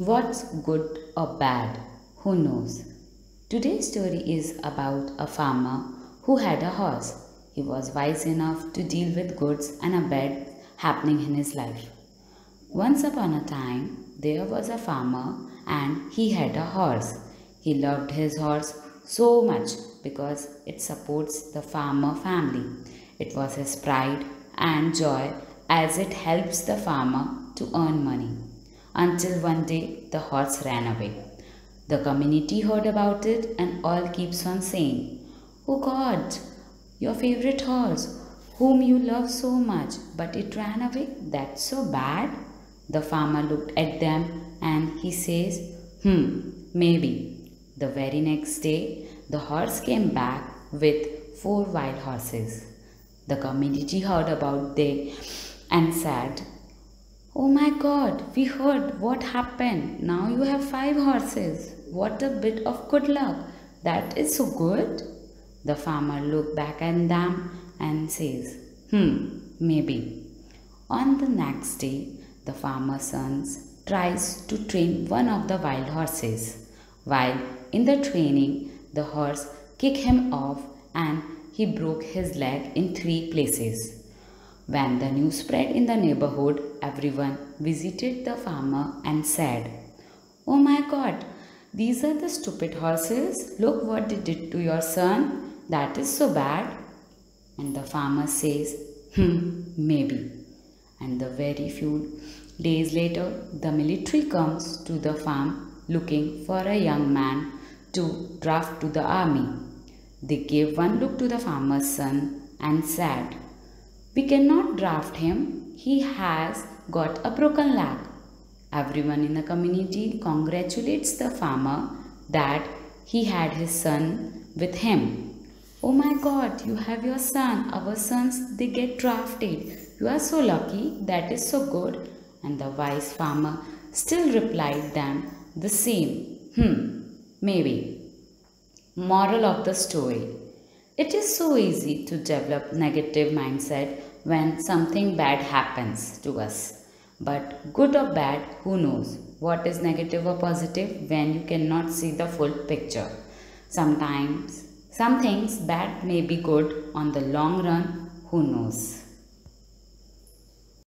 What's good or bad? Who knows? Today's story is about a farmer who had a horse. He was wise enough to deal with goods and a bad happening in his life. Once upon a time, there was a farmer and he had a horse. He loved his horse so much because it supports the farmer family. It was his pride and joy as it helps the farmer to earn money until one day the horse ran away. The community heard about it and all keeps on saying, Oh God, your favorite horse, whom you love so much, but it ran away? That's so bad. The farmer looked at them and he says, Hmm, maybe. The very next day, the horse came back with four wild horses. The community heard about this and said, Oh my god, we heard what happened. Now you have five horses. What a bit of good luck. That is so good. The farmer looked back at them and says, Hmm, maybe. On the next day, the farmer's son tries to train one of the wild horses. While in the training, the horse kicked him off and he broke his leg in three places. When the news spread in the neighborhood, everyone visited the farmer and said, Oh my god, these are the stupid horses. Look what they did to your son. That is so bad. And the farmer says, Hmm, maybe. And the very few days later, the military comes to the farm looking for a young man to draft to the army. They gave one look to the farmer's son and said, we cannot draft him. He has got a broken leg. Everyone in the community congratulates the farmer that he had his son with him. Oh my god, you have your son. Our sons, they get drafted. You are so lucky. That is so good. And the wise farmer still replied them the same. Hmm, maybe. Moral of the story. It is so easy to develop negative mindset when something bad happens to us. But good or bad, who knows? What is negative or positive when you cannot see the full picture? Sometimes some things bad may be good on the long run, who knows?